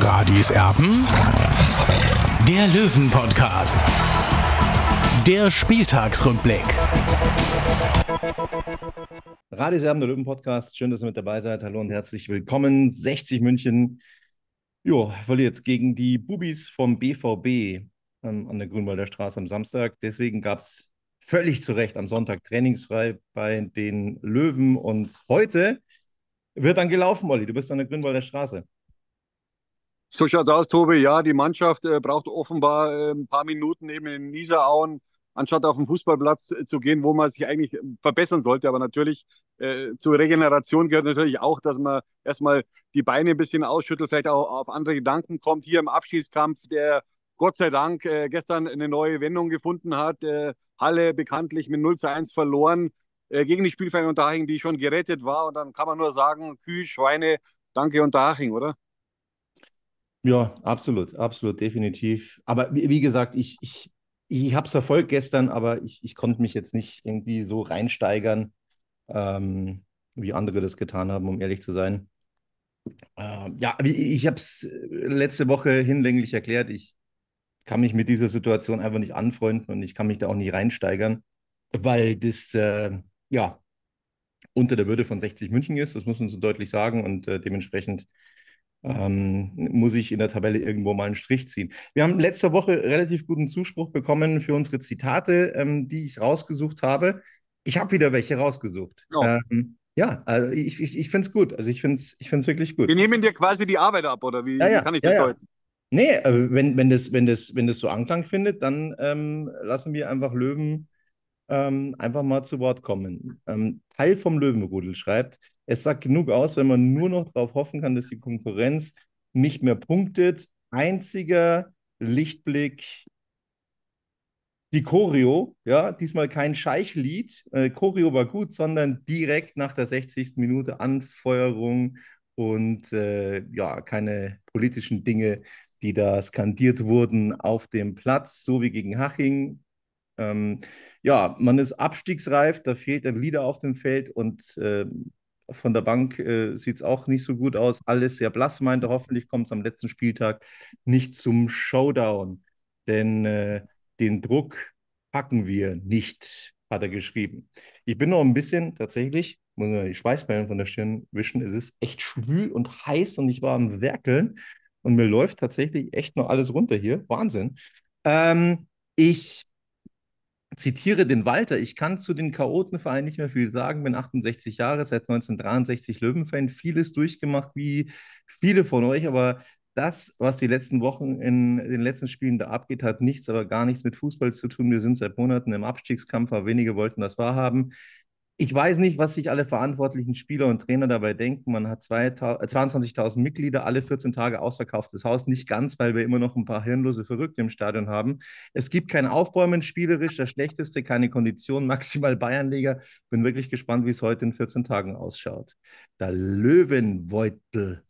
Radis Erben. Der Löwen-Podcast. Der Spieltagsrückblick. Radis Erben, der Löwen-Podcast. Schön, dass ihr mit dabei seid. Hallo und herzlich willkommen. 60 München jo, verliert gegen die Bubis vom BVB ähm, an der Grünwalder Straße am Samstag. Deswegen gab es völlig zu Recht am Sonntag trainingsfrei bei den Löwen. Und heute wird dann gelaufen, Olli. Du bist an der Grünwalder Straße. So schaut's aus, Tobi. Ja, die Mannschaft äh, braucht offenbar äh, ein paar Minuten eben in Nieserauen, anstatt auf den Fußballplatz äh, zu gehen, wo man sich eigentlich äh, verbessern sollte. Aber natürlich äh, zur Regeneration gehört natürlich auch, dass man erstmal die Beine ein bisschen ausschüttelt, vielleicht auch auf andere Gedanken kommt. Hier im Abschießkampf, der Gott sei Dank äh, gestern eine neue Wendung gefunden hat. Halle bekanntlich mit 0 zu 1 verloren gegen die Spielvereinigung Unterhaching, die schon gerettet war. Und dann kann man nur sagen, Kühe, Schweine, danke Unterhaching, oder? Ja, absolut, absolut, definitiv. Aber wie, wie gesagt, ich, ich, ich habe es verfolgt gestern, aber ich, ich konnte mich jetzt nicht irgendwie so reinsteigern, ähm, wie andere das getan haben, um ehrlich zu sein. Äh, ja, ich habe es letzte Woche hinlänglich erklärt. Ich kann mich mit dieser Situation einfach nicht anfreunden und ich kann mich da auch nicht reinsteigern, weil das äh, ja unter der Würde von 60 München ist. Das muss man so deutlich sagen und äh, dementsprechend ähm, muss ich in der Tabelle irgendwo mal einen Strich ziehen. Wir haben letzte Woche relativ guten Zuspruch bekommen für unsere Zitate, ähm, die ich rausgesucht habe. Ich habe wieder welche rausgesucht. Ja, ähm, ja also ich, ich, ich finde es gut. Also ich finde es ich wirklich gut. Wir nehmen dir quasi die Arbeit ab, oder wie, ja, ja, wie kann ich das ja, deuten? Nee, äh, wenn, wenn, das, wenn, das, wenn das so Anklang findet, dann ähm, lassen wir einfach Löwen ähm, einfach mal zu Wort kommen. Ähm, Teil vom Löwenrudel schreibt, es sagt genug aus, wenn man nur noch darauf hoffen kann, dass die Konkurrenz nicht mehr punktet. Einziger Lichtblick, die Choreo, ja, diesmal kein Scheichlied. Äh, Choreo war gut, sondern direkt nach der 60. Minute Anfeuerung und äh, ja, keine politischen Dinge, die da skandiert wurden auf dem Platz, so wie gegen Haching. Ähm, ja, man ist abstiegsreif, da fehlt ein Leader auf dem Feld und äh, von der Bank äh, sieht es auch nicht so gut aus. Alles sehr blass, meinte. Hoffentlich kommt es am letzten Spieltag nicht zum Showdown, denn äh, den Druck packen wir nicht, hat er geschrieben. Ich bin noch ein bisschen tatsächlich, muss man die Schweißperlen von der Stirn wischen. Es ist echt schwül und heiß und ich war am Werkeln und mir läuft tatsächlich echt noch alles runter hier. Wahnsinn. Ähm, ich zitiere den Walter, ich kann zu den Chaotenvereinen nicht mehr viel sagen, bin 68 Jahre, seit 1963 Löwenfan, vieles durchgemacht wie viele von euch, aber das, was die letzten Wochen in den letzten Spielen da abgeht, hat nichts, aber gar nichts mit Fußball zu tun. Wir sind seit Monaten im Abstiegskampf, aber wenige wollten das wahrhaben. Ich weiß nicht, was sich alle verantwortlichen Spieler und Trainer dabei denken. Man hat 22.000 Mitglieder, alle 14 Tage ausverkauftes Haus. Nicht ganz, weil wir immer noch ein paar hirnlose Verrückte im Stadion haben. Es gibt kein Aufbäumen spielerisch, das Schlechteste, keine Kondition, maximal Bayernliga. Bin wirklich gespannt, wie es heute in 14 Tagen ausschaut. Der Löwenbeutel.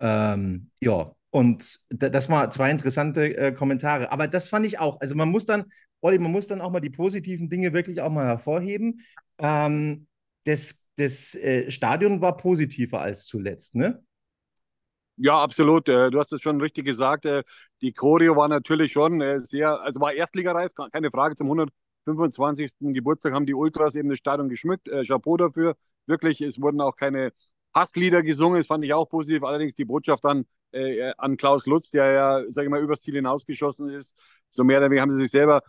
Ähm, ja, und das waren zwei interessante äh, Kommentare. Aber das fand ich auch. Also man muss dann, Olli, man muss dann auch mal die positiven Dinge wirklich auch mal hervorheben. Ähm, das das äh, Stadion war positiver als zuletzt, ne? Ja, absolut. Äh, du hast es schon richtig gesagt. Äh, die Choreo war natürlich schon äh, sehr, also war erstligareif, keine Frage. Zum 125. Geburtstag haben die Ultras eben das Stadion geschmückt. Chapeau dafür. Wirklich, es wurden auch keine Hasslieder gesungen. Das fand ich auch positiv. Allerdings die Botschaft an, äh, an Klaus Lutz, der ja, sage ich mal, übers Ziel hinausgeschossen ist. So mehr oder weniger haben sie sich selber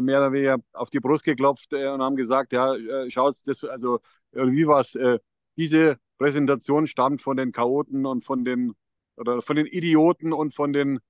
mehr oder weniger auf die Brust geklopft äh, und haben gesagt, ja, äh, schaut, das, also wie war es, äh, diese Präsentation stammt von den Chaoten und von den oder von den Idioten und von den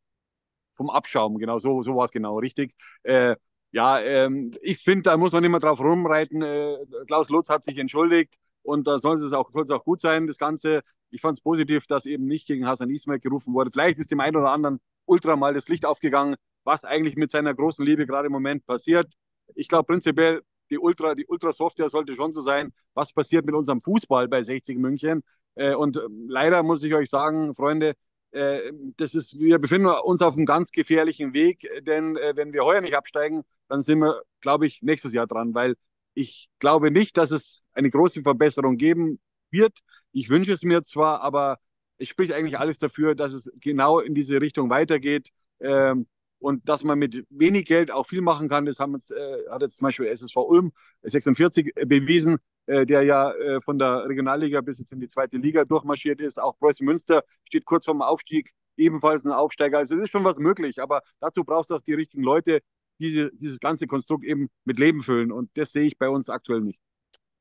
vom Abschaum, genau, so, so war es genau, richtig. Äh, ja, ähm, ich finde, da muss man immer drauf rumreiten. Äh, Klaus Lutz hat sich entschuldigt und da soll es auch, soll es auch gut sein, das Ganze. Ich fand es positiv, dass eben nicht gegen Hassan Ismail gerufen wurde. Vielleicht ist dem einen oder anderen Ultra mal das Licht aufgegangen, was eigentlich mit seiner großen Liebe gerade im Moment passiert. Ich glaube prinzipiell, die Ultra, die Ultra-Software sollte schon so sein, was passiert mit unserem Fußball bei 60 München. Äh, und ähm, leider muss ich euch sagen, Freunde, äh, das ist, wir befinden uns auf einem ganz gefährlichen Weg, denn äh, wenn wir heuer nicht absteigen, dann sind wir, glaube ich, nächstes Jahr dran, weil ich glaube nicht, dass es eine große Verbesserung geben wird. Ich wünsche es mir zwar, aber es spricht eigentlich alles dafür, dass es genau in diese Richtung weitergeht. Ähm, und dass man mit wenig Geld auch viel machen kann, das haben jetzt, äh, hat jetzt zum Beispiel SSV Ulm 46 bewiesen, äh, der ja äh, von der Regionalliga bis jetzt in die zweite Liga durchmarschiert ist. Auch Preußen Münster steht kurz vorm Aufstieg, ebenfalls ein Aufsteiger. Also es ist schon was möglich, aber dazu brauchst du auch die richtigen Leute, die diese, dieses ganze Konstrukt eben mit Leben füllen. Und das sehe ich bei uns aktuell nicht.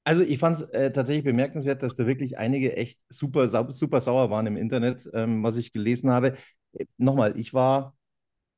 Also ich fand es äh, tatsächlich bemerkenswert, dass da wirklich einige echt super, super sauer waren im Internet, ähm, was ich gelesen habe. Äh, nochmal, ich war,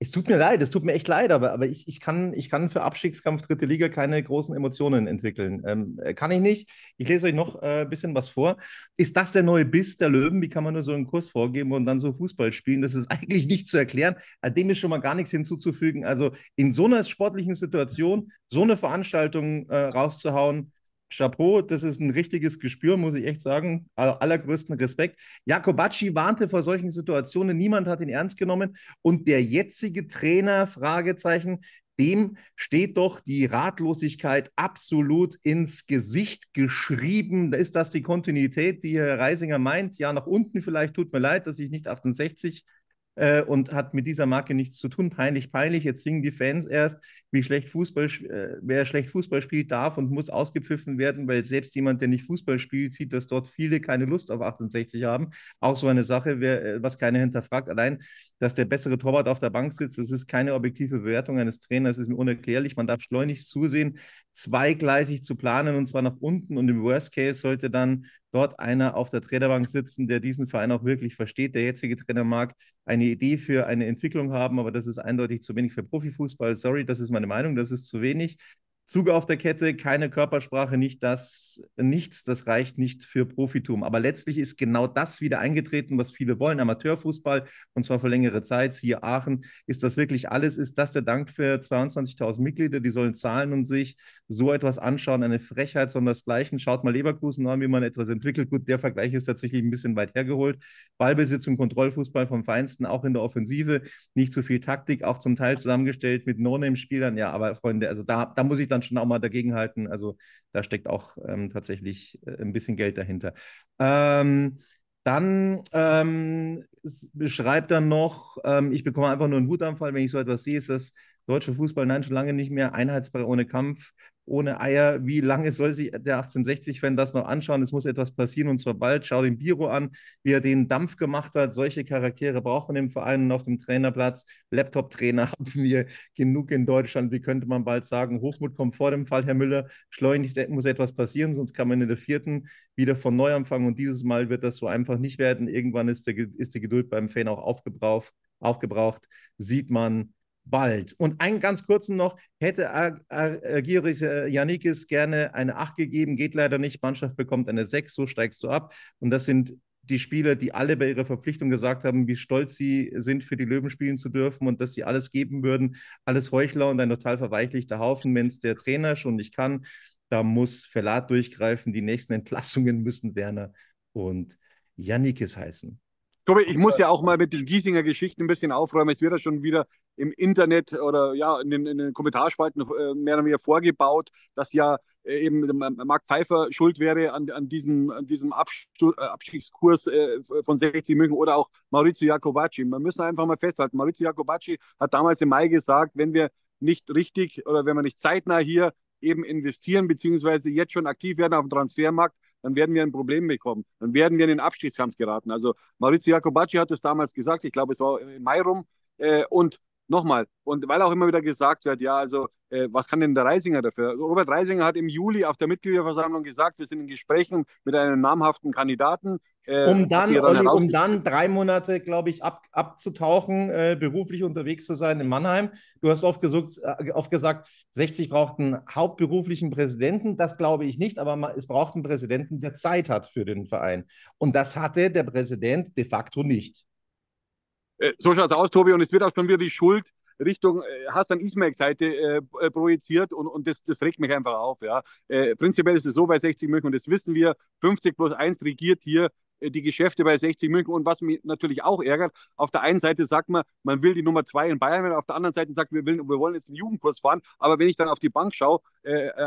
es tut mir leid, es tut mir echt leid, aber, aber ich, ich, kann, ich kann für Abstiegskampf dritte Liga keine großen Emotionen entwickeln. Ähm, äh, kann ich nicht. Ich lese euch noch ein äh, bisschen was vor. Ist das der neue Biss der Löwen? Wie kann man nur so einen Kurs vorgeben und dann so Fußball spielen? Das ist eigentlich nicht zu erklären. Dem ist schon mal gar nichts hinzuzufügen. Also in so einer sportlichen Situation, so eine Veranstaltung äh, rauszuhauen, Chapeau, das ist ein richtiges Gespür, muss ich echt sagen. Allergrößten Respekt. Jakobacci warnte vor solchen Situationen, niemand hat ihn ernst genommen. Und der jetzige Trainer, Fragezeichen, dem steht doch die Ratlosigkeit absolut ins Gesicht geschrieben. Ist das die Kontinuität, die Herr Reisinger meint? Ja, nach unten vielleicht, tut mir leid, dass ich nicht 68 äh, und hat mit dieser Marke nichts zu tun. Peinlich, peinlich. Jetzt singen die Fans erst, wie schlecht Fußball, äh, wer schlecht Fußball spielt, darf und muss ausgepfiffen werden, weil selbst jemand, der nicht Fußball spielt, sieht, dass dort viele keine Lust auf 1860 haben. Auch so eine Sache, wer, äh, was keiner hinterfragt. Allein, dass der bessere Torwart auf der Bank sitzt, das ist keine objektive Bewertung eines Trainers, ist mir unerklärlich. Man darf schleunigst zusehen, zweigleisig zu planen und zwar nach unten und im Worst Case sollte dann dort einer auf der Trainerbank sitzen, der diesen Verein auch wirklich versteht. Der jetzige Trainer mag eine Idee für eine Entwicklung haben, aber das ist eindeutig zu wenig für Profifußball. Sorry, das ist meine Meinung, das ist zu wenig. Zug auf der Kette, keine Körpersprache, nicht das, nichts, das reicht nicht für Profitum. Aber letztlich ist genau das wieder eingetreten, was viele wollen. Amateurfußball, und zwar für längere Zeit. Hier Aachen, ist das wirklich alles? Ist das der Dank für 22.000 Mitglieder? Die sollen zahlen und sich so etwas anschauen. Eine Frechheit, sondern das Gleiche. Schaut mal Leverkusen an, wie man etwas entwickelt. Gut, der Vergleich ist tatsächlich ein bisschen weit hergeholt. Ballbesitz und Kontrollfußball vom Feinsten, auch in der Offensive. Nicht so viel Taktik, auch zum Teil zusammengestellt mit No-Name-Spielern. Ja, aber Freunde, also da, da muss ich dann schon auch mal dagegenhalten. Also da steckt auch ähm, tatsächlich äh, ein bisschen Geld dahinter. Ähm, dann ähm, beschreibt er noch, ähm, ich bekomme einfach nur einen Wutanfall, wenn ich so etwas sehe, ist das deutsche Fußball, nein, schon lange nicht mehr, einheitsbrei ohne Kampf, ohne Eier. Wie lange soll sich der 1860-Fan das noch anschauen? Es muss etwas passieren und zwar bald. Schau den Biro an, wie er den Dampf gemacht hat. Solche Charaktere braucht man im Verein und auf dem Trainerplatz. Laptop-Trainer haben wir genug in Deutschland. Wie könnte man bald sagen? Hochmut kommt vor dem Fall, Herr Müller. Schleunigst muss etwas passieren, sonst kann man in der vierten wieder von neu anfangen. Und dieses Mal wird das so einfach nicht werden. Irgendwann ist, der, ist die Geduld beim Fan auch aufgebraucht. aufgebraucht. Sieht man bald. Und einen ganz kurzen noch, hätte Agiris Janikis gerne eine 8 gegeben, geht leider nicht. Mannschaft bekommt eine 6, so steigst du ab. Und das sind die Spieler, die alle bei ihrer Verpflichtung gesagt haben, wie stolz sie sind, für die Löwen spielen zu dürfen und dass sie alles geben würden. Alles Heuchler und ein total verweichlichter Haufen. Wenn es der Trainer schon nicht kann, da muss Verlat durchgreifen. Die nächsten Entlassungen müssen Werner und Janikis heißen. Tobi, ich muss ja auch mal mit den Giesinger Geschichten ein bisschen aufräumen. Es wird ja schon wieder im Internet oder ja in den, in den Kommentarspalten äh, mehr oder weniger vorgebaut, dass ja äh, eben Marc Pfeiffer schuld wäre an, an diesem, an diesem Abstu äh, Abstiegskurs von 60 München oder auch Maurizio Jacobacci. Man muss einfach mal festhalten, Maurizio Jacobacci hat damals im Mai gesagt, wenn wir nicht richtig oder wenn wir nicht zeitnah hier eben investieren, beziehungsweise jetzt schon aktiv werden auf dem Transfermarkt, dann werden wir ein Problem bekommen. Dann werden wir in den Abstiegskampf geraten. Also Maurizio Jacobacci hat es damals gesagt, ich glaube, es war im Mai rum. Äh, und nochmal, und weil auch immer wieder gesagt wird, ja, also äh, was kann denn der Reisinger dafür? Robert Reisinger hat im Juli auf der Mitgliederversammlung gesagt, wir sind in Gesprächen mit einem namhaften Kandidaten. Äh, um, dann, dann Olli, um dann drei Monate, glaube ich, ab, abzutauchen, äh, beruflich unterwegs zu sein in Mannheim. Du hast oft, gesucht, äh, oft gesagt, 60 braucht einen hauptberuflichen Präsidenten. Das glaube ich nicht, aber es braucht einen Präsidenten, der Zeit hat für den Verein. Und das hatte der Präsident de facto nicht. Äh, so schaut es aus, Tobi, und es wird auch schon wieder die Schuld Richtung äh, Hassan Ismail-Seite äh, äh, projiziert und, und das, das regt mich einfach auf. Ja. Äh, prinzipiell ist es so bei 60 München und das wissen wir, 50 plus 1 regiert hier die Geschäfte bei 60 München. Und was mich natürlich auch ärgert, auf der einen Seite sagt man, man will die Nummer zwei in Bayern werden, auf der anderen Seite sagt, wir, will, wir wollen jetzt einen Jugendkurs fahren. Aber wenn ich dann auf die Bank schaue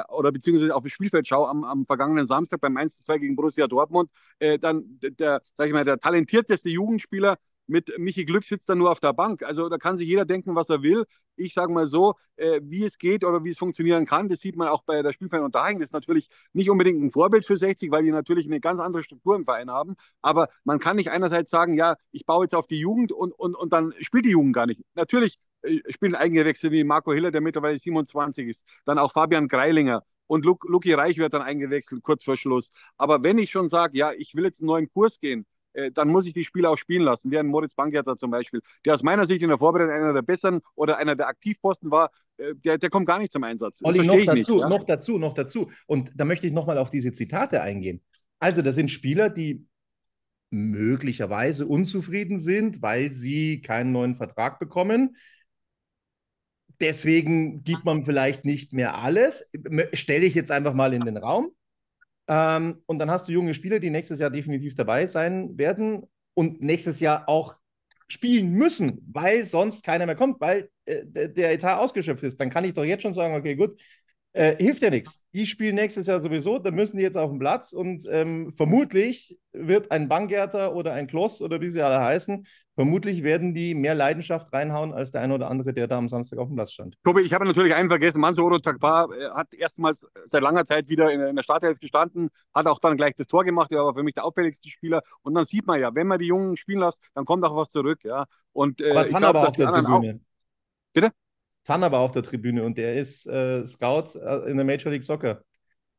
oder beziehungsweise auf das Spielfeld schaue am, am vergangenen Samstag beim 1-2 gegen Borussia Dortmund, dann der, sag ich mal, der talentierteste Jugendspieler mit Michi Glück sitzt dann nur auf der Bank. Also da kann sich jeder denken, was er will. Ich sage mal so, äh, wie es geht oder wie es funktionieren kann, das sieht man auch bei der Spielverein Unterhaching. Das ist natürlich nicht unbedingt ein Vorbild für 60, weil die natürlich eine ganz andere Struktur im Verein haben. Aber man kann nicht einerseits sagen, ja, ich baue jetzt auf die Jugend und, und, und dann spielt die Jugend gar nicht. Natürlich äh, spielen Eingewechsel wie Marco Hiller, der mittlerweile 27 ist. Dann auch Fabian Greilinger und Luki Reich wird dann eingewechselt kurz vor Schluss. Aber wenn ich schon sage, ja, ich will jetzt einen neuen Kurs gehen, äh, dann muss ich die Spieler auch spielen lassen. Wie ein Moritz Bankert zum Beispiel, der aus meiner Sicht in der Vorbereitung einer der besseren oder einer der Aktivposten war, äh, der, der kommt gar nicht zum Einsatz. Olli, noch dazu, nicht, ja? noch dazu, noch dazu. Und da möchte ich nochmal auf diese Zitate eingehen. Also, das sind Spieler, die möglicherweise unzufrieden sind, weil sie keinen neuen Vertrag bekommen. Deswegen gibt man vielleicht nicht mehr alles. Stelle ich jetzt einfach mal in den Raum. Ähm, und dann hast du junge Spieler, die nächstes Jahr definitiv dabei sein werden und nächstes Jahr auch spielen müssen, weil sonst keiner mehr kommt, weil äh, der Etat ausgeschöpft ist. Dann kann ich doch jetzt schon sagen, okay, gut, äh, hilft ja nichts. Die spielen nächstes Jahr sowieso, dann müssen die jetzt auf den Platz und ähm, vermutlich wird ein Bangärter oder ein Kloss oder wie sie alle heißen, vermutlich werden die mehr Leidenschaft reinhauen als der eine oder andere, der da am Samstag auf dem Platz stand. Tobi, ich habe natürlich einen vergessen. Mansoro Takbar äh, hat erstmals seit langer Zeit wieder in, in der Startelf gestanden, hat auch dann gleich das Tor gemacht, er war für mich der auffälligste Spieler. Und dann sieht man ja, wenn man die Jungen spielen lässt, dann kommt auch was zurück. Ja. Und, äh, Aber ich glaube, dass die anderen auch. Bitte? Tanner war auf der Tribüne und der ist äh, Scout äh, in der Major League Soccer.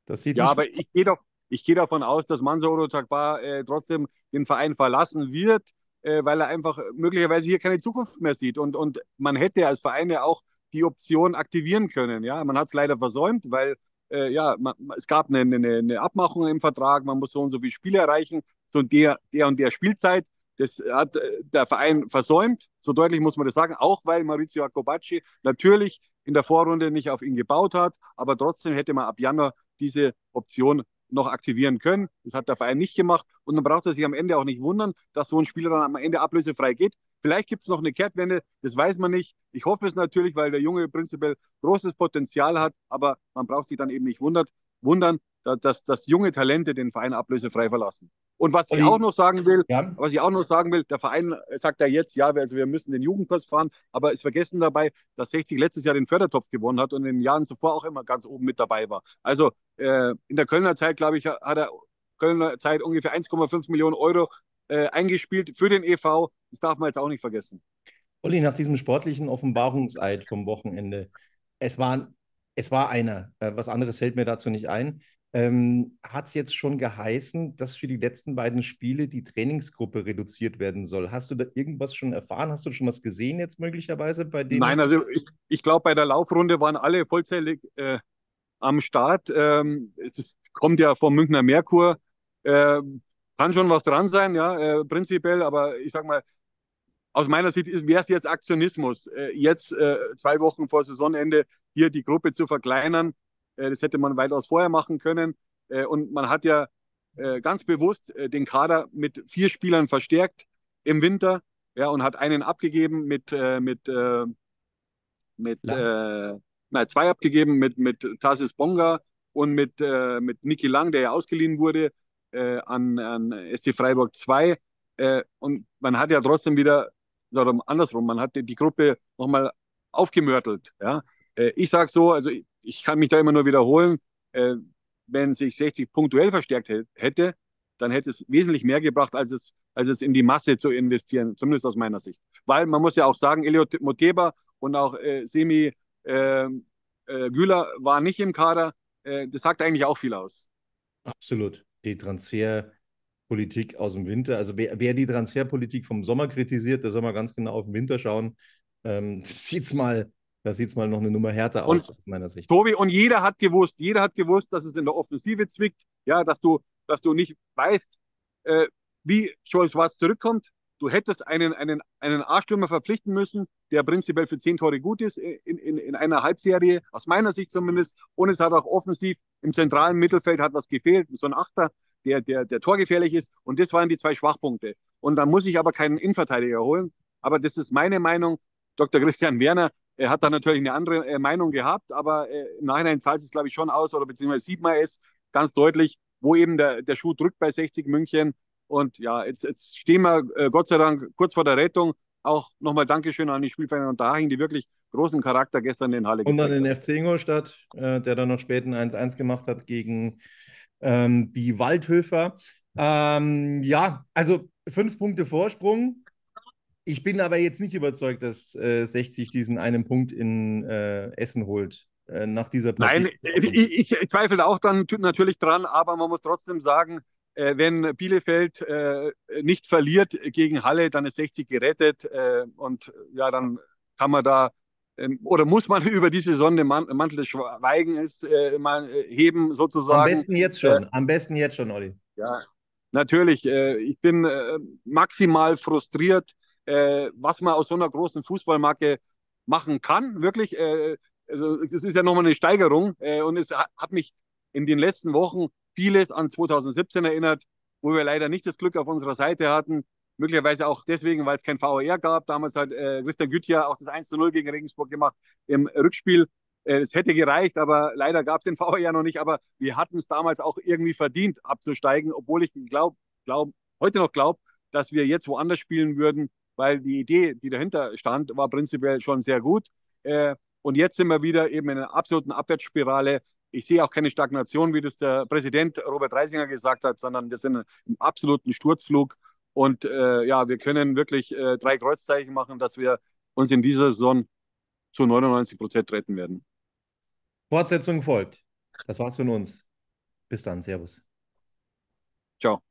Das sieht ja, aber ich gehe doch, geh davon aus, dass Mansoro Takbar äh, trotzdem den Verein verlassen wird, äh, weil er einfach möglicherweise hier keine Zukunft mehr sieht. Und, und man hätte als Verein ja auch die Option aktivieren können. Ja? Man hat es leider versäumt, weil äh, ja, man, es gab eine, eine, eine, Abmachung im Vertrag, man muss so und so viele Spiele erreichen, so der, der und der Spielzeit. Das hat äh, der Verein versäumt, so deutlich muss man das sagen, auch weil Maurizio Jacobacci natürlich in der Vorrunde nicht auf ihn gebaut hat, aber trotzdem hätte man ab Januar diese Option noch aktivieren können. Das hat der Verein nicht gemacht und dann braucht er sich am Ende auch nicht wundern, dass so ein Spieler dann am Ende ablösefrei geht. Vielleicht gibt es noch eine Kehrtwende, das weiß man nicht. Ich hoffe es natürlich, weil der Junge prinzipiell großes Potenzial hat, aber man braucht sich dann eben nicht wundern, dass, dass junge Talente den Verein ablösefrei verlassen. Und was ich auch noch sagen will, ja. was ich auch noch sagen will, der Verein sagt ja jetzt, ja, also wir müssen den Jugendkurs fahren, aber ist vergessen dabei, dass 60 letztes Jahr den Fördertopf gewonnen hat und in den Jahren zuvor auch immer ganz oben mit dabei war. Also äh, in der Kölner Zeit, glaube ich, hat er Kölner Zeit ungefähr 1,5 Millionen Euro äh, eingespielt für den EV. Das darf man jetzt auch nicht vergessen. Olli, nach diesem sportlichen Offenbarungseid vom Wochenende, es war, es war einer, äh, was anderes fällt mir dazu nicht ein. Ähm, Hat es jetzt schon geheißen, dass für die letzten beiden Spiele die Trainingsgruppe reduziert werden soll? Hast du da irgendwas schon erfahren? Hast du schon was gesehen jetzt möglicherweise bei denen? Nein, also ich, ich glaube, bei der Laufrunde waren alle vollzählig äh, am Start. Ähm, es kommt ja vom Münchner Merkur. Äh, kann schon was dran sein, ja, äh, prinzipiell, aber ich sag mal, aus meiner Sicht wäre es jetzt Aktionismus, äh, jetzt äh, zwei Wochen vor Saisonende hier die Gruppe zu verkleinern das hätte man weitaus vorher machen können. Äh, und man hat ja äh, ganz bewusst den Kader mit vier Spielern verstärkt im Winter ja, und hat einen abgegeben mit, mit, mit äh, nein, zwei abgegeben mit, mit Tarsis Bonga und mit, äh, mit Niki Lang, der ja ausgeliehen wurde äh, an, an SC Freiburg 2. Äh, und man hat ja trotzdem wieder, oder andersrum, man hat die, die Gruppe nochmal aufgemörtelt. Ja? ich sage so, also ich kann mich da immer nur wiederholen, äh, wenn sich 60 punktuell verstärkt hätte, dann hätte es wesentlich mehr gebracht, als es, als es in die Masse zu investieren, zumindest aus meiner Sicht. Weil man muss ja auch sagen, Eliot Moteba und auch äh, Semi äh, äh, Güler waren nicht im Kader. Äh, das sagt eigentlich auch viel aus. Absolut. Die Transferpolitik aus dem Winter, also wer, wer die Transferpolitik vom Sommer kritisiert, der soll mal ganz genau auf den Winter schauen. Ähm, Sieht es mal da sieht es mal noch eine Nummer härter aus, aus meiner Sicht. Tobi, und jeder hat gewusst, jeder hat gewusst, dass es in der Offensive zwickt, ja, dass du, dass du nicht weißt, äh, wie Scholz was zurückkommt. Du hättest einen, einen, einen A-Stürmer verpflichten müssen, der prinzipiell für zehn Tore gut ist in, in, in einer Halbserie, aus meiner Sicht zumindest. Und es hat auch offensiv im zentralen Mittelfeld hat was gefehlt. So ein Achter, der, der, der torgefährlich ist. Und das waren die zwei Schwachpunkte. Und dann muss ich aber keinen Innenverteidiger holen. Aber das ist meine Meinung. Dr. Christian Werner er hat da natürlich eine andere äh, Meinung gehabt, aber äh, im Nachhinein zahlt es, glaube ich, schon aus oder beziehungsweise sieht man es ganz deutlich, wo eben der, der Schuh drückt bei 60 München. Und ja, jetzt, jetzt stehen wir äh, Gott sei Dank kurz vor der Rettung. Auch nochmal Dankeschön an die Spielvereine Unterhaching, die wirklich großen Charakter gestern in Halle Und an den FC Ingolstadt, äh, der dann noch später ein 1-1 gemacht hat gegen ähm, die Waldhöfer. Ähm, ja, also fünf Punkte Vorsprung. Ich bin aber jetzt nicht überzeugt, dass äh, 60 diesen einen Punkt in äh, Essen holt. Äh, nach dieser Partie. Nein, ich, ich, zweifle auch dann natürlich dran, aber man muss trotzdem sagen, äh, wenn Bielefeld äh, nicht verliert gegen Halle, dann ist 60 gerettet äh, und ja, dann kann man da ähm, oder muss man über diese Saison den Mantel des Schweigens mal heben, sozusagen. Am besten jetzt schon, am besten jetzt schon, Olli. Ja, natürlich. ich bin maximal frustriert äh, was man aus so einer großen Fußballmarke machen kann, wirklich. Äh, also das ist ja nochmal eine Steigerung äh, und es hat mich in den letzten Wochen vieles an 2017 erinnert, wo wir leider nicht das Glück auf unserer Seite hatten. Möglicherweise auch deswegen, weil es kein VAR gab. Damals hat äh, Christian Gütja auch das 1 0 gegen Regensburg gemacht im Rückspiel. Äh, es hätte gereicht, aber leider gab es den VAR noch nicht. Aber wir hatten es damals auch irgendwie verdient, abzusteigen, obwohl ich glaub, glaub, heute noch glaube, dass wir jetzt woanders spielen würden, weil die Idee, die dahinter stand, war prinzipiell schon sehr gut. Äh, und jetzt sind wir wieder eben in einer absoluten Abwärtsspirale. Ich sehe auch keine Stagnation, wie das der Präsident Robert Reisinger gesagt hat, sondern wir sind im absoluten Sturzflug. Und äh, ja, wir können wirklich äh, drei Kreuzzeichen machen, dass wir uns in dieser Saison zu 99 Prozent retten werden. Fortsetzung folgt. Das war's von uns. Bis dann. Servus. Ciao.